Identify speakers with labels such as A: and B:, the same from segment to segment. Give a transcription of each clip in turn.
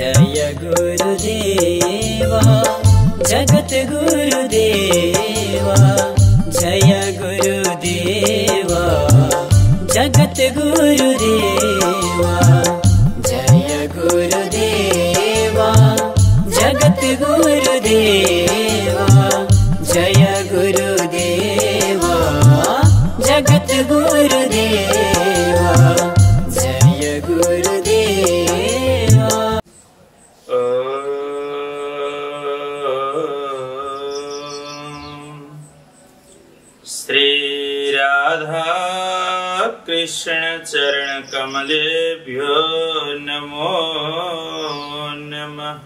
A: जय गुरुदेवा जगत गुरुदेवा जय गुरुदेवा जगत गुरुदेवा
B: कृष्णचरणकमलेभ्यो नमो नमः।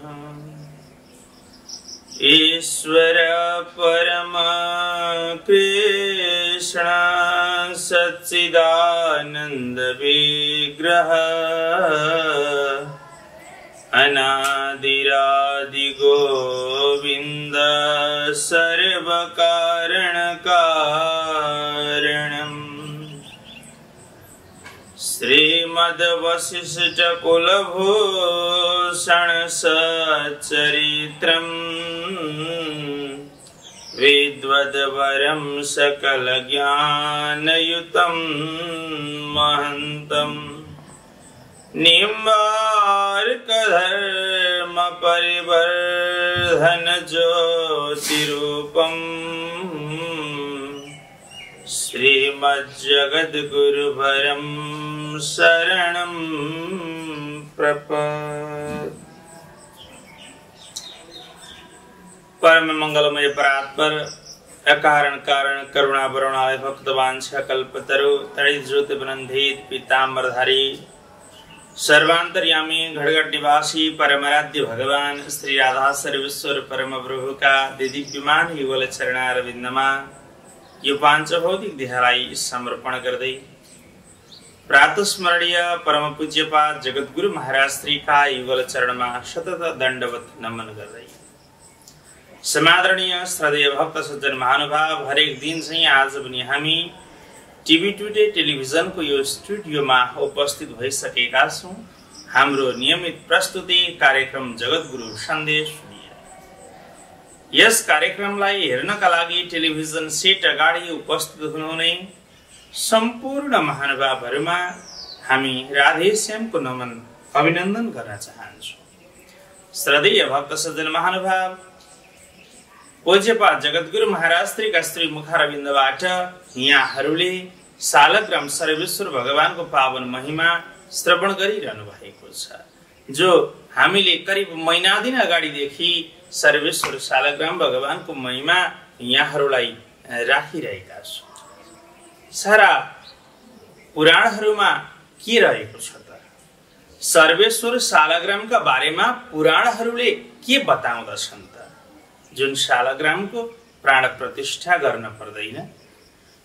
B: ईश्वर परमा कृष्ण सच्चिदानन्दविग्रह अनादिरादिगोविन्द सर्वकारणकारणम् श्रीमद्वशिषकुलभूषणसचरित्रम् विद्वद्वरं सकलज्ञानयुतं महन्तम् निम्बार्कधर्मपरिवर्धनज्योतिरूपम् श्रीमज्जगद्गुरुभरं शरणं प्रप। परम मंगलमय परात्पर, अकारण कारण करुणा वरुणालय भक्तवान कल्पतरु, तड़ित ज्योति बनंधित पीताम्बरधारी, सर्वांतर्यामी घड़गट निवासी, परमराध्य भगवान, श्री राधा, सर्वेश्वर परम प्रभु का दिव्यमान युगल चरणारविन्दमा यो पाञ्च भौतिक देहलाई समर्पण गर्दै प्रातस्मरणीय परम पूज्यपाद जगद्गुरु महाराज श्रीका युगल चरणमा सतत दण्डवत नमन गर्दै। समादरणीय श्रद्धेय भक्त सज्जन महानुभाव हरेक दिन चाहिँ आज पनि हामी टिभी टुडे टेलिभिजनको यो स्टुडियोमा उपस्थित भइसकेका छौँ। हाम्रो नियमित प्रस्तुति कार्यक्रम जगद्गुरु सन्देश। यस कार्यक्रमलाई हेर्नका लागि टेलिभिजन सेट अगाडि उपस्थित हुनुहुने सम्पूर्ण महानुभावहरूमा हामी राधेश्यामको नमन अभिनन्दन गर्न चाहन्छौँ। श्रद्धेय भक्त सज्जन महानुभाव पूज्यपा जगद्गुरु महाराज श्री मुखारविन्दबाट यहाँहरूले सालग्राम सर्वेश्वर भगवानको पावन महिमा श्रवण गरिरहनु भएको छ जो हामीले करिब महिना दिन अगाडिदेखि सर्वेश्वर सालग्राम भगवानको महिमा यहाँहरूलाई राखिरहेका छौँ। सारा पुराणहरूमा के रहेको छ त? सर्वेश्वर सालग्रामका बारेमा पुराणहरूले के बताउँदछन् त? जुन शालग्रामको प्राण प्रतिष्ठा गर्न पर्दैन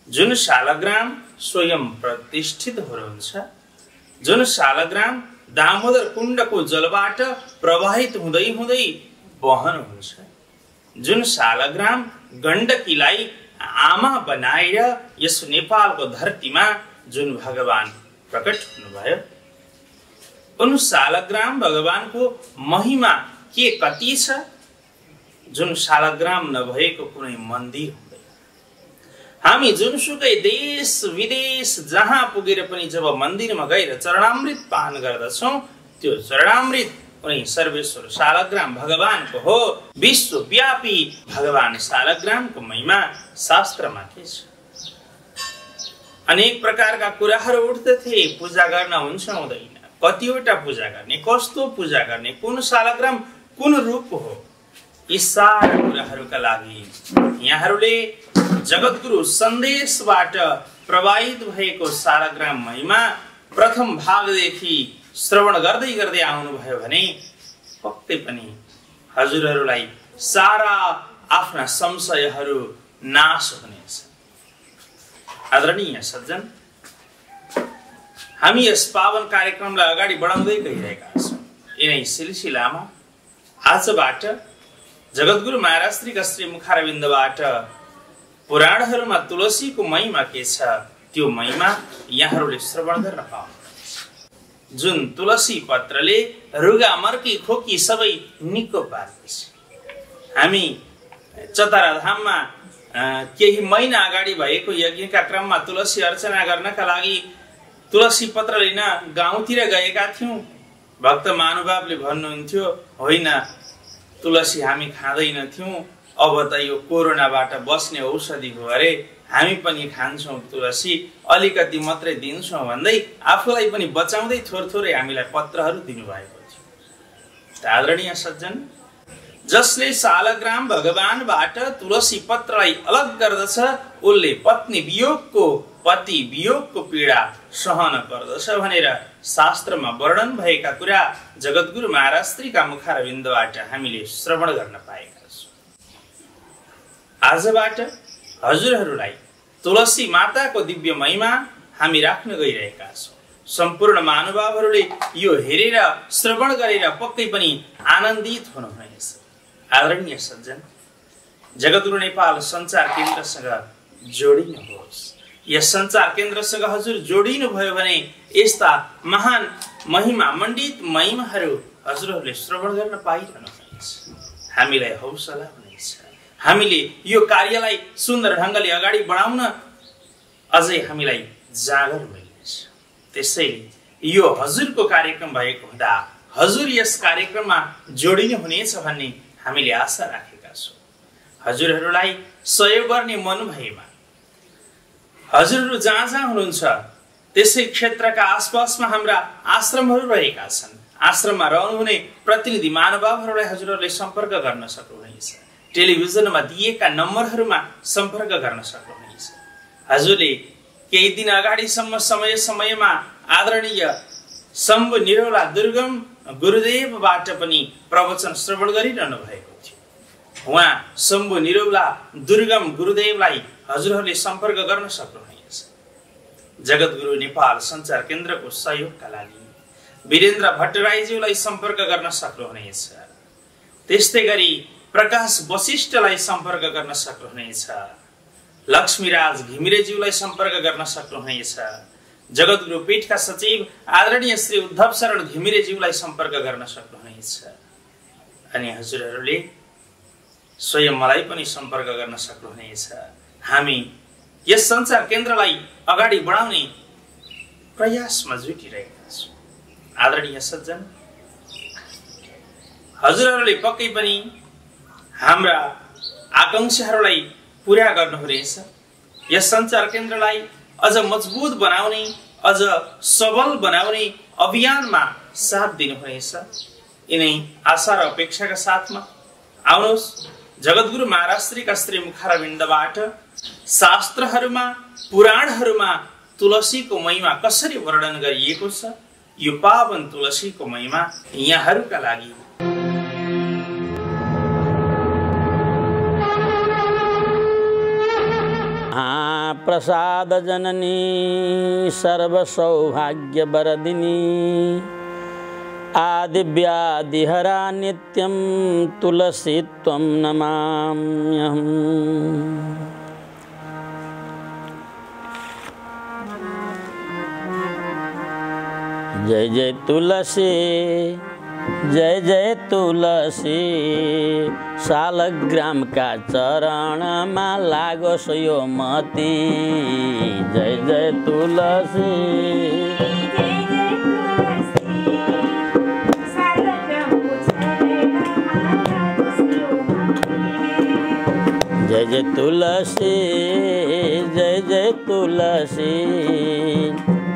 B: जुन शालग्राम स्वयं प्रतिष्ठित हुनुहुन्छ जुन शालग्राम दामोदर कुण्डको जलबाट प्रवाहित हुँदै हुँदै बहनुहुन्छ जुन शालग्राम गण्डकीलाई आमा बनाएर यस नेपालको धरतीमा जुन भगवान प्रकट हुनुभयो उन शालग्राम भगवानको महिमा के कति छ? जुन शालग्राम नभएको कुनै मन्दिर हामी जुनसुकै देश विदेश जहाँ पुगेर पनि जब मन्दिरमा गएर चरणामृत पान गर्दछौँ त्यो चरणामृत उनी सर्वेश्वर शालग्राम भगवानको हो। विश्वव्यापी भगवान शालग्रामको महिमा शास्त्रमा के छ? अनेक प्रकारका कुराहरू उठ्दथे पूजा गर्न हुन्छ हुँदैन। कतिवटा पूजा गर्ने कस्तो पूजा गर्ने कुन शालग्राम कुन रूप हो? यी सारा कुराहरूका लागि यहाँहरूले जगद्गुरु सन्देशबाट प्रवाहित भएको सालग्राम महिमा प्रथम भागदेखि श्रवण गर्दै गर्दै आउनुभयो भने पक्कै पनि हजुरहरूलाई सारा आफ्ना संशयहरू नाश हुनेछ। आदरणीय सज्जन हामी यस पावन कार्यक्रमलाई अगाडि बढाउँदै गइरहेका छौँ। यिनै सिलसिलामा आजबाट जगद्गुरु महाराज श्री कश्री मुखारविन्दबाट पुराणहरूमा तुलसीको महिमा के छ? त्यो महिमा यहाँहरूले श्रवण गर्न पाउनु जुन तुलसी पत्रले रुगा मर्की खोकी सबै निको पार्दछ। हामी चतरा धाममा अ, केही महिना अगाडि भएको यज्ञका क्रममा तुलसी अर्चना गर्नका लागि तुलसी पत्र लिन गाउँतिर गएका थियौँ। भक्त महानुभावले भन्नुहुन्थ्यो होइन तुलसी हामी खाँदैनथ्यौँ। अब त यो कोरोनाबाट बस्ने औषधि हो अरे हामी पनि खान्छौँ तुलसी अलिकति मात्रै दिन्छौँ भन्दै आफूलाई पनि बचाउँदै थोर थोरै हामीलाई पत्रहरू दिनुभएको थियो। आदरणीय सज्जन जसले सालग्राम भगवानबाट तुलसी पत्रलाई अलग गर्दछ उसले पत्नी वियोगको पति वियोगको पीडा सहन गर्दछ भनेर शास्त्रमा वर्णन भएका कुरा जगद्गुरु महाराज श्रीका मुखारविन्दबाट हामीले श्रवण गर्न पाएका आजबाट हजुरहरूलाई तुलसी माताको दिव्य महिमा हामी राख्न गइरहेका छौँ। सम्पूर्ण महानुभावहरूले यो हेरेर श्रवण गरेर पक्कै पनि आनन्दित हुनुहुनेछ आदरणीय सज्जन जगद्गुरु नेपाल सञ्चार केन्द्रसँग जोडिनुहोस्। यस सञ्चार केन्द्रसँग हजुर जोडिनुभयो भने यस्ता महान महिमा मण्डित महिमाहरू हजुरहरूले श्रवण गर्न पाइरहनुहुनेछ हामीलाई हौसला हामीले यो कार्यलाई सुन्दर ढङ्गले अगाडि बढाउन अझै हामीलाई जागर मिल्नेछ त्यसैले यो हजुरको कार्यक्रम भएको हुँदा हजुर यस कार्यक्रममा जोडिनु हुनेछ भन्ने हामीले आशा राखेका छौँ। हजुरहरूलाई सहयोग गर्ने मन भएमा हजुरहरू जहाँ जहाँ हुनुहुन्छ त्यसै क्षेत्रका आसपासमा हाम्रा आश्रमहरू रहेका छन्। आश्रममा रहनुहुने प्रतिनिधि महानुभावहरूलाई हजुरहरूले सम्पर्क गर्न सक्नुहुनेछ। टेलिभिजनमा दिएका नम्बरहरूमा सम्पर्क गर्न सक्नुहुनेछ। हजुरले केही दिन अगाडिसम्म समय समयमा आदरणीय शम्भु निरौला दुर्गम गुरुदेवबाट पनि प्रवचन श्रवण गरिरहनु भएको थियो। उहाँ शम्भु निरौला दुर्गम गुरुदेवलाई हजुरहरूले सम्पर्क गर्न सक्नुहुनेछ। जगद्गुरु नेपाल सञ्चार केन्द्रको सहयोगका लागि वीरेन्द्र भट्टराईज्यूलाई सम्पर्क गर्न सक्नुहुनेछ। त्यस्तै गरी प्रकाश वशिष्ठलाई सम्पर्क गर्न सक्नुहुनेछ। लक्ष्मीराज घिमिरेज्यूलाई सम्पर्क गर्न सक्नुहुनेछ। जगद्गुरु पीठका सचिव आदरणीय श्री उद्धव शरण घिमिरेज्यूलाई सम्पर्क गर्न सक्नुहुनेछ। अनि हजुरहरूले स्वयं मलाई पनि सम्पर्क गर्न सक्नुहुनेछ। हामी यस सञ्चार केन्द्रलाई अगाडि बढाउने प्रयासमा जुटिरहेका छौँ। आदरणीय सज्जन हजुरहरूले पक्कै पनि हाम्रा आकाङ्क्षाहरूलाई पुरा गर्नुहुनेछ यस सञ्चार केन्द्रलाई अझ मजबुत बनाउने अझ सबल बनाउने अभियानमा साथ दिनुहुनेछ यिनै आशा र अपेक्षाका साथमा आउनुहोस् जगद्गुरु महाराज श्रीका श्री मुखारविन्दबाट शास्त्रहरूमा पुराणहरूमा तुलसीको महिमा कसरी वर्णन गरिएको छ यो पावन तुलसीको महिमा यहाँहरूका लागि
C: प्रसाद जननी सर्वसौभाग्यवरदिनी। आदिव्याधिहरा नित्यं तुलसी त्वं नमाम्यहम्। जय जय तुलसी। जय जय तुलसी शालग्रामका चरणमा लागोस् यो मती। जय जय तुलसी। जय जय तुलसी जय जय तुलसी।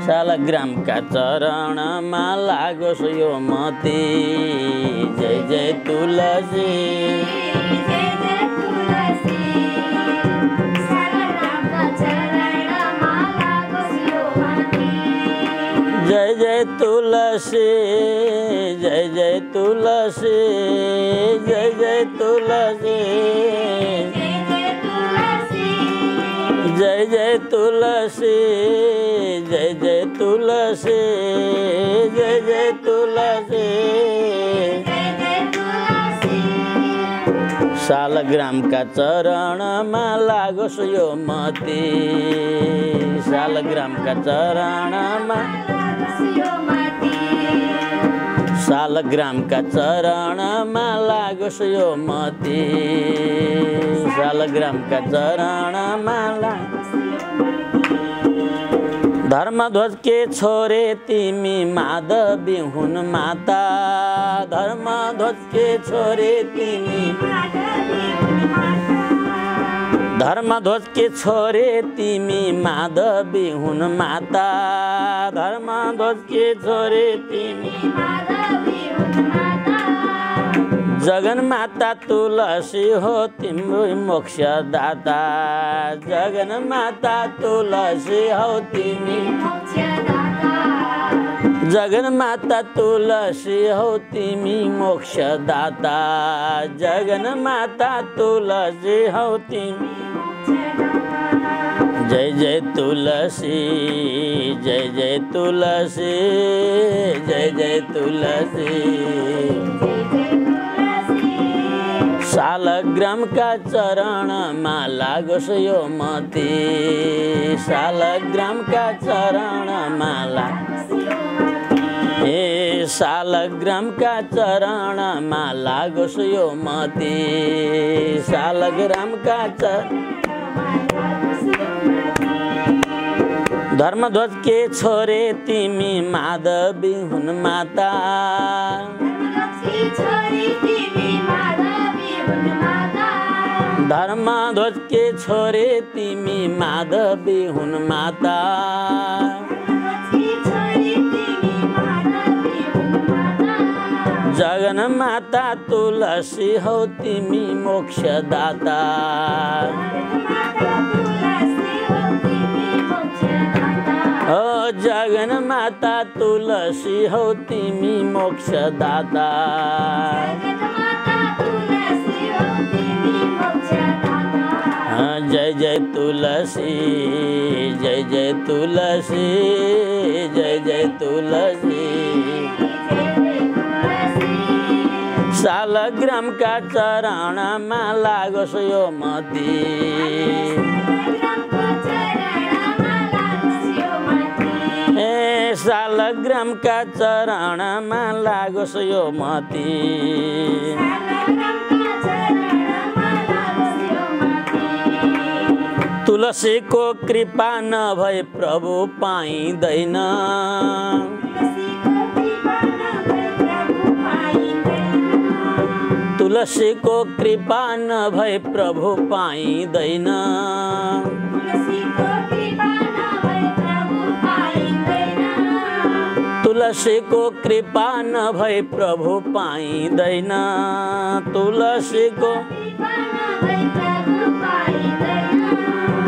C: शालग्रामका चरणमा लागोस् यो मती। जय जय तुलसी। जय जय तुलसी। जय जय तुलसी। जय जय तुलसी। जय जय तुलसी। तुलसी जय जय तुलसी। शालग्रामका चरणमा लागोस् यो मती। शालग्रामका चरणमा। सालग्रामका चरणमा लागोस् यो मती। सालग्रामका चरणमा लाग धर्मध्वज के छोरे तिमी माधवी हुन् माता। धर्मध्वज के छोरे तिमी। धर्मध्वज के छोरे तिमी माधवी हुन् माता। धर्मध्वज के छोरे तिमी। जगन माता तुलसी हो तिम्रो मोक्षदाता। जगन माता तुलसी हो तिमी जगन माता तुलसी हो तिमी मोक्षदाता। जगन माता तुलसी हो तिमी जय जय तुलसी, जय जय तुलसी, जय जय तुलसी। सालग्रामका चरणमा लागोस् यो मती। सालग्रामका चरणमा लाग ए सालग्रामका चरणमा लागोस् यो मती। सालग्रामका चरण धर्मध्वज के छोरे तिमी माधवी हुन् माता। धर्मध्वज के छोरे तिमी माधवी हुन् माता। जगन माता तुलसी हौ तिमी मोक्षदाता। हो जगन माता तुलसी हौ तिमी मोक्षदाता। जय जय तुलसी जय जय तुलसी जय जय तुलसी। सालग्रामका चरणमा लागोस् यो मती। ए सालग्रामका चरणमा लागोस् यो मती। तुलसीको कृपा नभए प्रभु पाइँदैन तुलसीको कृपा नभए प्रभु पाइँदैन तुलसीको कृपा नभए प्रभु पाइँदैन तुलसीको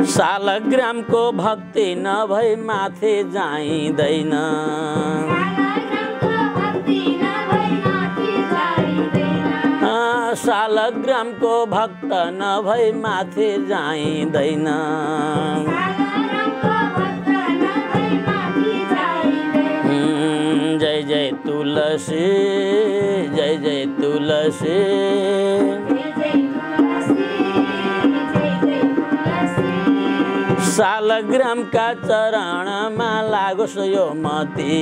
C: सालग्रामको भक्ति नभए माथे जाइँदैन सालग्रामको भक्त नभई माथि जाइँदैन जय जय तुलसी जय जय तुलसी। सालग्रामका चरणमा लागोस् यो मती।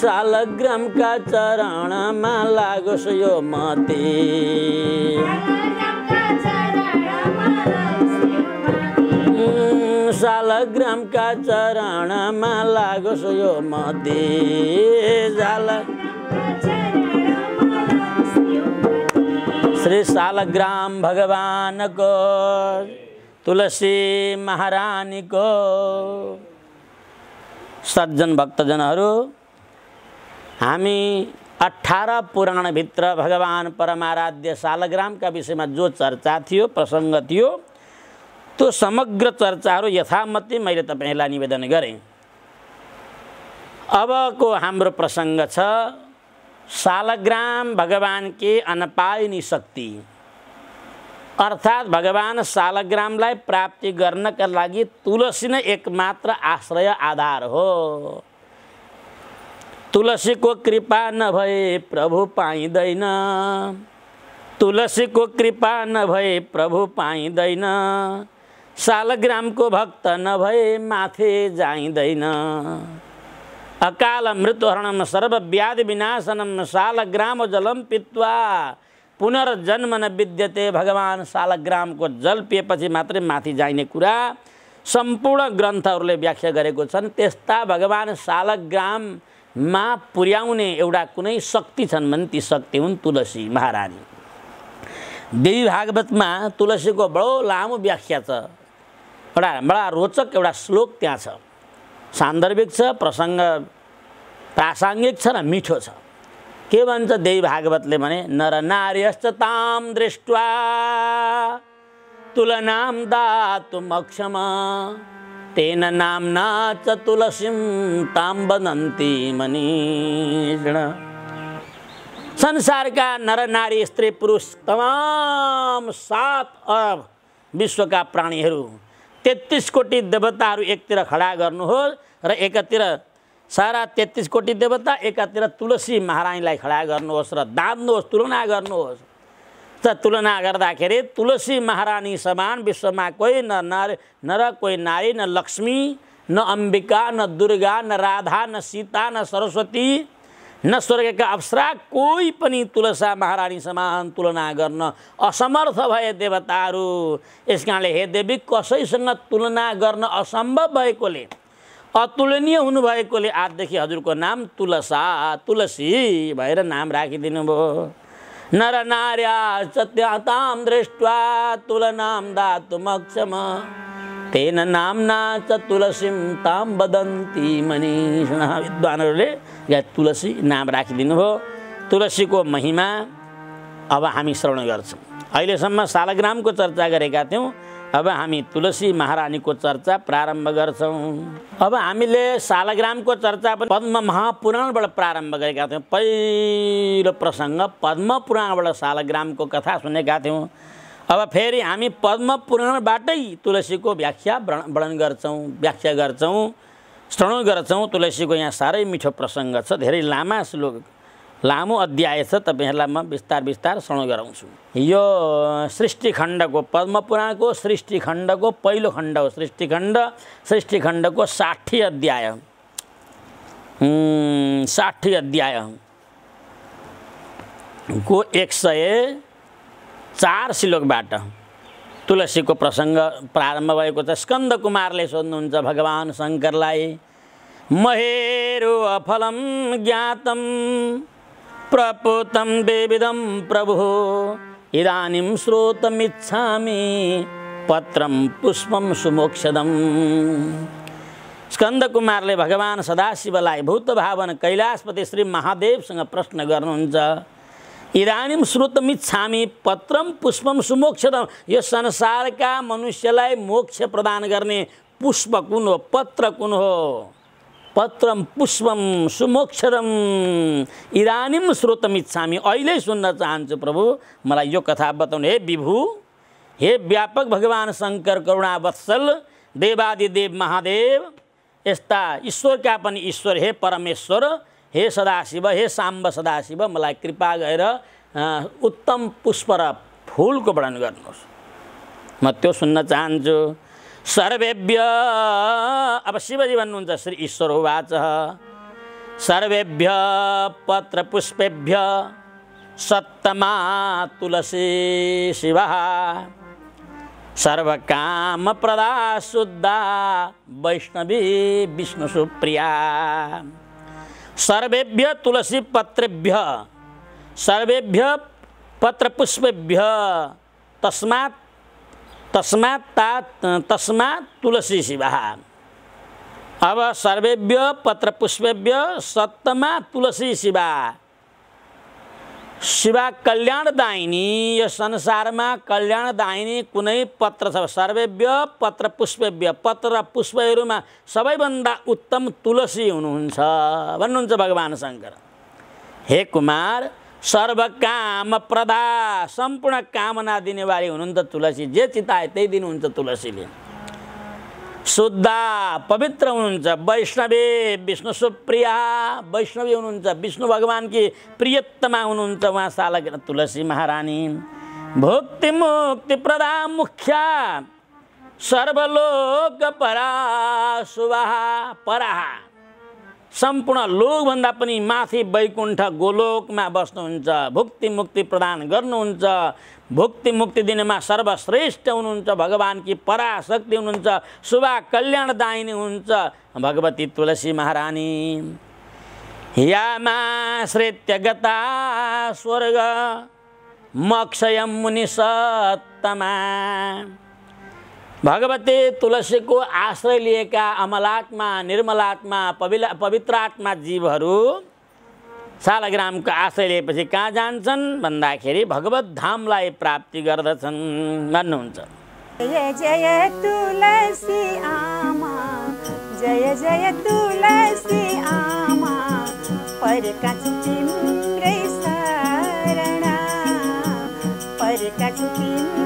C: सालग्रामका चरणमा लागोस् यो मती। सालग्रामका चरणमा लागोस् यो मती। साल श्री सालग्राम भगवानको तुलसी महारानीको सज्जन भक्तजनहरू हामी अठार पुराणभित्र भगवान् परमाराध्य सालग्रामका विषयमा जो चर्चा थियो प्रसङ्ग थियो त्यो समग्र चर्चाहरू यथामति मैले तपाईँलाई निवेदन गरेँ। अबको हाम्रो प्रसङ्ग छ सालग्राम भगवान के अनपाइनी शक्ति अर्थात् भगवान सालग्रामलाई प्राप्ति गर्नका लागि तुलसी नै एकमात्र आश्रय आधार हो। तुलसीको कृपा नभए प्रभु पाइँदैन। तुलसीको कृपा नभए प्रभु पाइँदैन। सालग्रामको भक्त नभए माथे जाइँदैन। अकाल मृत्युहरणम सर्वव्याधि विनाशनम सालग्राम जलम पित्वा पुनर्जन्म विद्यते भगवान् सालग्रामको जल पिएपछि मात्रै माथि जाइने कुरा सम्पूर्ण ग्रन्थहरूले व्याख्या गरेको छन् त्यस्ता भगवान् सालग्राममा पुर्याउने एउटा कुनै शक्ति छन् भने ती शक्ति हुन् तुलसी महारानी देवी भागवतमा तुलसीको बडो लामो व्याख्या छ एउटा बडा रोचक एउटा श्लोक त्यहाँ छ सान्दर्भिक छ प्रसङ्ग प्रासङ्गिक छ र मिठो छ। के भन्छ देवी भागवतले भने नर नार्यश्च ताम दृष्ट्वा तुलनाम दातुमक्षम तेन नाम्ना च तुलसीं ताम वदन्ति मनीषण। संसारका नर नारी स्त्री पुरुष तमाम सात अरब विश्वका प्राणीहरू तेत्तिस कोटी देवताहरू एकतिर खडा गर्नुहोस् र एकातिर सारा तेत्तिस कोटी देवता एकातिर तुलसी महारानीलाई खडा गर्नुहोस् र दाब्नुहोस् तुलना गर्नुहोस्। त तुलना गर्दाखेरि तुलसी महारानी समान विश्वमा कोही न नारी न र कोही नारी न लक्ष्मी न अम्बिका न दुर्गा न राधा न सीता न सरस्वती न स्वर्गका अप्सरा कोही पनि तुलसा महारानी समान तुलना गर्न असमर्थ भए देवताहरू। यस कारणले हे देवी कसैसँग तुलना गर्न असम्भव भएकोले अतुलनीय हुनुभएकोले आजदेखि हजुरको नाम तुलसा तुलसी भएर नाम राखिदिनु भयो नर नार्या सत्याताम दृष्ट्वा तुलनाम दातुमक्षम। तेन नाम्ना च तुलसीम ताम वदन्ती मनिषण विद्वानहरूले यहाँ तुलसी नाम राखिदिनु भयो तुलसीको महिमा अब हामी श्रवण गर्छौँ अहिलेसम्म सालग्रामको चर्चा गरेका थियौँ अब हामी तुलसी महारानीको चर्चा प्रारम्भ गर्छौँ अब हामीले सालग्रामको चर्चा पनि पद्म महापुराणबाट प्रारम्भ गरेका थियौँ पहिलो प्रसङ्ग पद्म पुराणबाट सालग्रामको कथा सुनेका थियौँ अब फेरि हामी पद्म पुराणबाटै तुलसीको व्याख्या वर्णन गर्छौँ व्याख्या गर्छौँ श्रवण गर्छौँ। तुलसीको यहाँ साह्रै मिठो प्रसङ्ग छ। धेरै लामा श्लोक लामो अध्याय छ। तपाईँहरूलाई म बिस्तार बिस्तार श्रवण गराउँछु। यो सृष्टिखण्डको पद्मपुराणको सृष्टिखण्डको पहिलो खण्ड हो। सृष्टिखण्ड सृष्टिखण्डको साठी अध्याय। साठी अध्यायको एक सय चार श्लोकबाट तुलसीको प्रसङ्ग प्रारम्भ भएको छ। स्कन्द कुमारले सोध्नुहुन्छ भगवान् शङ्करलाई महेरु अफलम ज्ञातम प्रपुतं देविदं प्रभु इदानीं श्रोतमिच्छामि पत्रं पुष्पं सुमोक्षदम्। स्कन्दकुमारले भगवान् सदाशिवलाई भूतभावन कैलाशपति श्री महादेवसँग प्रश्न गर्नुहुन्छ इदानीं श्रुतमिच्छामि पत्रम पुष्पम सुमोक्षदम यो संसारका मनुष्यलाई मोक्ष प्रदान गर्ने पुष्प कुन हो पत्र कुन हो। पत्रम पुष्पम सुमोक्षरम इदानीम श्रोतमिच्छामि। अहिले सुन्न चाहन्छु प्रभु मलाई यो कथा बताउनु। हे विभु हे व्यापक भगवान् शङ्कर करुणा वत्सल देवादिदेव महादेव यस्ता ईश्वरका पनि ईश्वर हे परमेश्वर हे सदाशिव हे साम्ब सदाशिव मलाई कृपा गरेर उत्तम पुष्प र फुलको वर्णन गर्नुहोस्। म त्यो सुन्न चाहन्छु। सर्वेभ्य अब शिवजी भन्नुहुन्छ श्री ईश्वर उवाच। सर्वेभ्य पत्र पुष्पेभ्य सत्तमा तुलसी शिव। सर्वकाम प्रदा शुद्धा वैष्णवी विष्णु सुप्रिया। सर्वेभ्य तुलसी पत्रेभ्य। सर्वेभ्य पत्र पुष्पेभ्य तस्मात् तस्मात् ता तस्मात् तुलसी शिवा। अब सर्वेभ्य पत्र पुष्पेभ्य सत्तमा तुलसी शिवा। शिवा कल्याणदायिनी यो संसारमा कल्याणदायिनी कुनै पत्र छ सर्वेभ्य पत्र पुष्पेभ्य पत्र र पुष्पहरूमा सबैभन्दा उत्तम तुलसी हुनुहुन्छ। भन्नुहुन्छ भगवान् शङ्कर हे कुमार सर्वकाम प्रदा सम्पूर्ण कामना दिनेवारी हुनुहुन्छ तुलसी जे चिताए त्यही दिनुहुन्छ तुलसीले। शुद्ध पवित्र हुनुहुन्छ। वैष्णवे विष्णु सुप्रिया वैष्णवी हुनुहुन्छ। विष्णु भगवानकी प्रियतमा हुनुहुन्छ उहाँ सालक तुलसी महारानी। भुक्ति मुक्ति प्रदा मुख्या सर्वलोक परा सुवाहा परा सम्पूर्ण लोकभन्दा पनि माथि वैकुण्ठ गोलोकमा बस्नुहुन्छ। भुक्ति मुक्ति प्रदान गर्नुहुन्छ। भुक्ति मुक्ति दिनेमा सर्वश्रेष्ठ हुनुहुन्छ भगवान् कि पराशक्ति हुनुहुन्छ शुभा कल्याणदायिनी हुनुहुन्छ भगवती तुलसी महारानी। यामाश्रित्य गता स्वर्ग मक्षयम मुनि सत्तमा भगवती तुलसीको आश्रय लिएका अमलात्मा निर्मलात्मा पविला पवित्रात्मा जीवहरू शालग्रामको आश्रय लिएपछि कहाँ जान्छन्? भन्दाखेरि भगवत धामलाई प्राप्ति गर्दछन्। भन्नुहुन्छ।
D: जय जय तुलसी आमा जय जय तुलसी आमा परका तिम्रै शरणा परका तिम्रै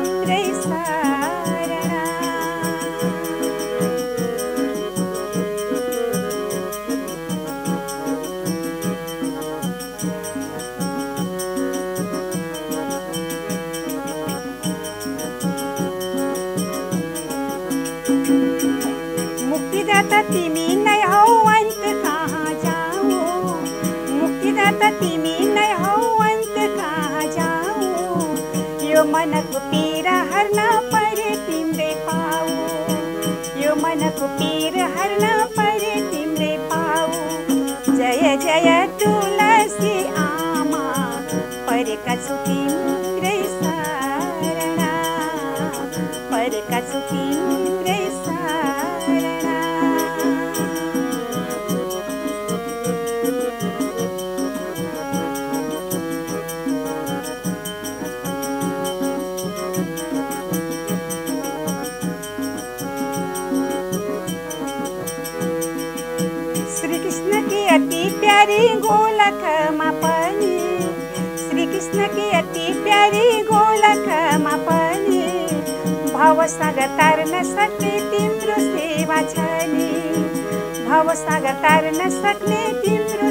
D: सागर तार्न सक्ने तिम्रो सेवा छ नि। भवसागर तार्न सक्ने तिम्रो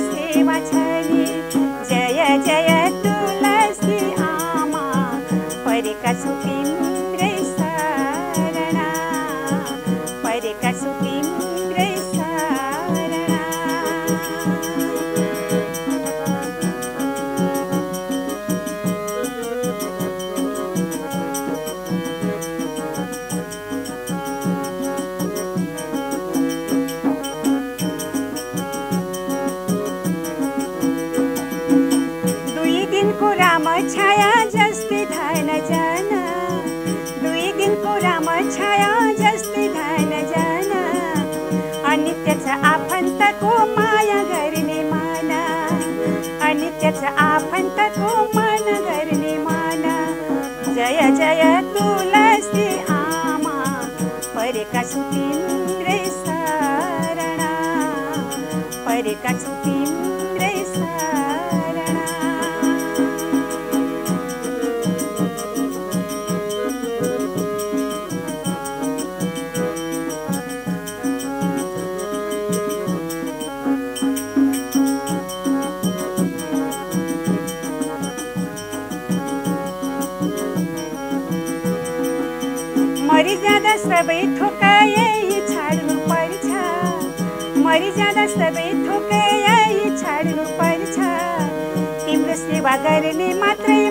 D: ಮಾತ್ರ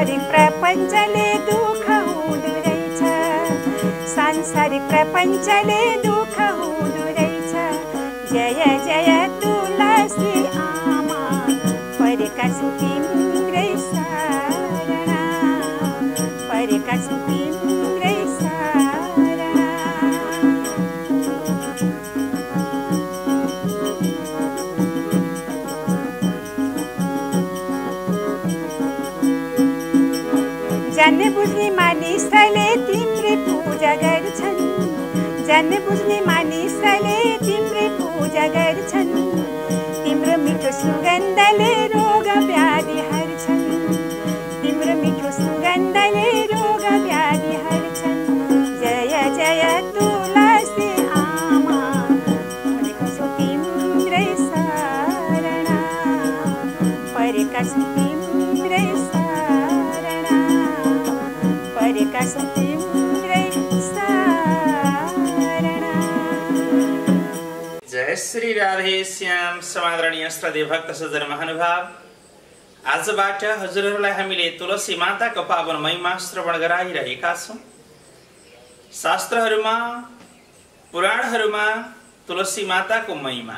D: प्रपञ्चले दुःख हुँदो रहेछ सांसारिक प्रपञ्चले दुःख हुँदो रहेछ जय जय जान्ने बुझ्ने मानिसले तिम्रै पूजा गर्छन्।
B: श्याम समादरणीय श्रद्धेय भक्त सज्जन महानुभाव आजबाट हजुरहरूलाई हामीले तुलसी माताको पावन महिमा श्रवण गराइरहेका छौँ। शास्त्रहरूमा पुराणहरूमा तुलसी माताको महिमा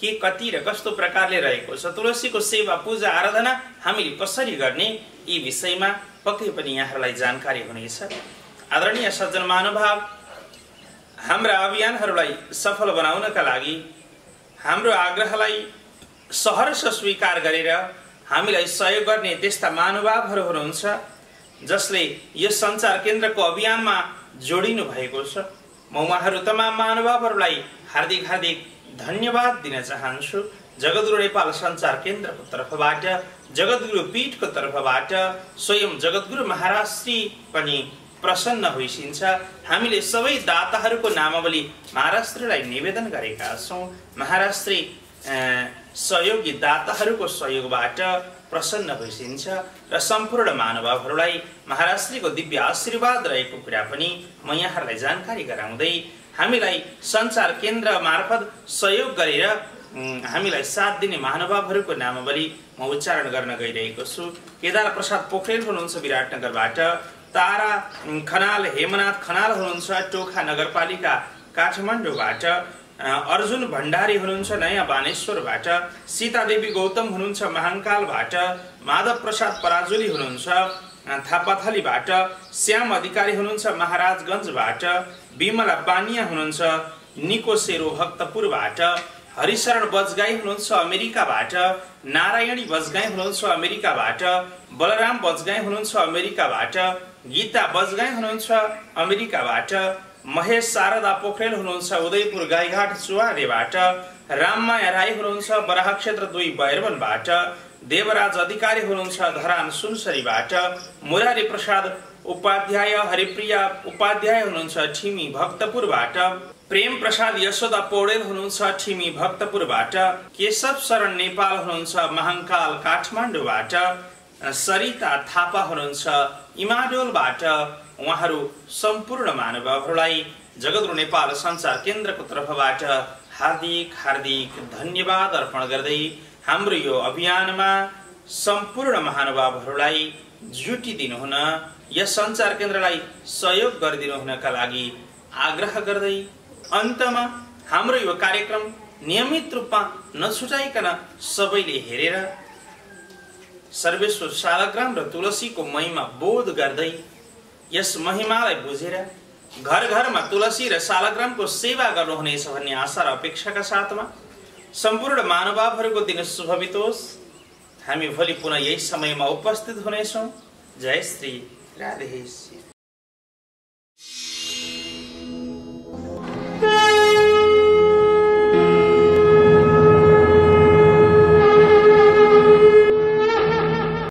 B: के कति र कस्तो प्रकारले रहेको छ तुलसीको सेवा पूजा आराधना हामीले कसरी गर्ने यी विषयमा पक्कै पनि यहाँहरूलाई जानकारी हुनेछ। आदरणीय सज्जन महानुभाव हाम्रा अभियानहरूलाई सफल बनाउनका लागि हाम्रो आग्रहलाई सहर्ष स्वीकार गरेर हामीलाई सहयोग गर्ने त्यस्ता महानुभावहरू हुनुहुन्छ जसले यस सञ्चार केन्द्रको अभियानमा जोडिनु भएको छ। म उहाँहरू तमाम महानुभावहरूलाई हार्दिक हार्दिक धन्यवाद दिन चाहन्छु। जगद्गुरु नेपाल सञ्चार केन्द्रको तर्फबाट जगद्गुरु पीठको तर्फबाट स्वयं जगद्गुरु महाराज श्री पनि प्रसन्न होइसिन्छ हामीले सबै दाताहरूको नामावली महाराष्ट्रलाई निवेदन गरेका छौँ। महाराष्ट्री सहयोगी दाताहरूको सहयोगबाट प्रसन्न भइसिन्छ र सम्पूर्ण महानुभावहरूलाई महाराष्ट्रीको दिव्य आशीर्वाद रहेको कुरा पनि म यहाँहरूलाई जानकारी गराउँदै हामीलाई सञ्चार केन्द्र मार्फत सहयोग गरेर हामीलाई साथ दिने महानुभावहरूको नामावली म उच्चारण गर्न गइरहेको छु। केदार प्रसाद पोखरेल हुनुहुन्छ विराटनगरबाट। तारा खनाल हेमनाथ खनाल हुनुहुन्छ टोखा नगरपालिका काठमाडौँबाट। अर्जुन भण्डारी हुनुहुन्छ नयाँ बानेश्वरबाट। सीतादेवी गौतम हुनुहुन्छ महाङ्कालबाट। माधव प्रसाद पराजुली हुनुहुन्छ थापाथलीबाट। श्याम अधिकारी हुनुहुन्छ महाराजगञ्जबाट विमला बानिया हुनुहुन्छ निको सेरो भक्तपुरबाट। हरिशरण बजगाई हुनुहुन्छ अमेरिकाबाट। नारायणी बजगाई हुनुहुन्छ अमेरिकाबाट। बलराम बजगाई हुनुहुन्छ अमेरिकाबाट। गीता बजगाई हुनुहुन्छ अमेरिकाबाट। महेश शारदा पोखरेल हुनुहुन्छ उदयपुर गाईघाट चुवारेबाट राममाया राई हुनुहुन्छ बराह क्षेत्र दुई बैरवनबाट। देवराज अधिकारी हुनुहुन्छ धरान सुनसरीबाट। मुरारी प्रसाद उपाध्याय हरिप्रिया उपाध्याय हुनुहुन्छ ठिमी भक्तपुरबाट। प्रेम प्रसाद यशोदा पौडेल हुनुहुन्छ ठिमी भक्तपुरबाट। केशव शरण नेपाल हुनुहुन्छ महाङ्काल काठमाडौँबाट। सरिता थापा हुनुहुन्छ। इमाडोलबाट उहाँहरू सम्पूर्ण महानुभावहरूलाई जगद्रु नेपाल सञ्चार केन्द्रको तर्फबाट हार्दिक हार्दिक धन्यवाद अर्पण गर्दै हाम्रो यो अभियानमा सम्पूर्ण महानुभावहरूलाई जुटिदिनुहुन यस सञ्चार केन्द्रलाई सहयोग गरिदिनु हुनका लागि आग्रह गर्दै अन्तमा हाम्रो यो कार्यक्रम नियमित रूपमा नछुटाइकन सबैले हेरेर सर्वेश्वर शालग्राम र तुलसीको महिमा बोध गर्दै यस महिमालाई बुझेर घर घरमा तुलसी र शालग्रामको सेवा गर्नुहुनेछ भन्ने आशा र अपेक्षाका साथमा सम्पूर्ण महानुभावहरूको दिन शुभ बितोस् हामी भोलि पुनः यही समयमा उपस्थित हुनेछौँ। जय श्री राधेश।